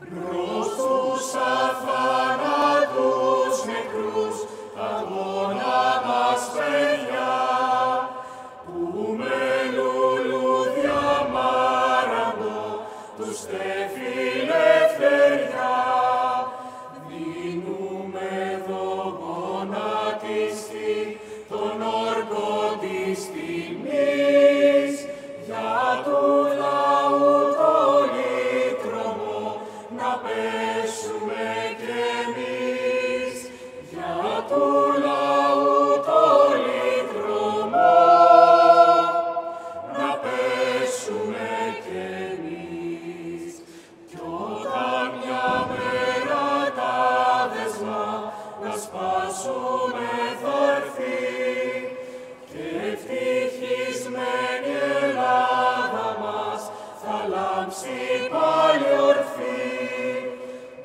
Μπροσύνα θανάτους με κρύσ, αγώνα μας. Πού με λουλούδια μαραντό, τους τεφίλες θεριά. Δινούμε τον ονατιστή, τον οργοτιστή. ψη παλιορφή,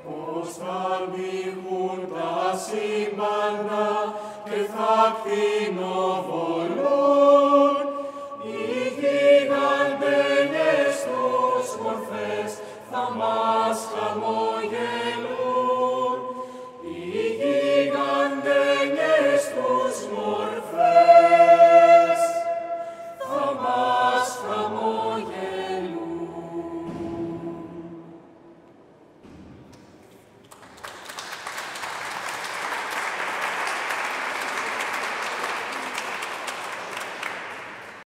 πως θα μπήκουν τα σύμπαντα και θα κτηνοβολούν οι γιγαντένες τους μορφές θα μας χαμογελούν.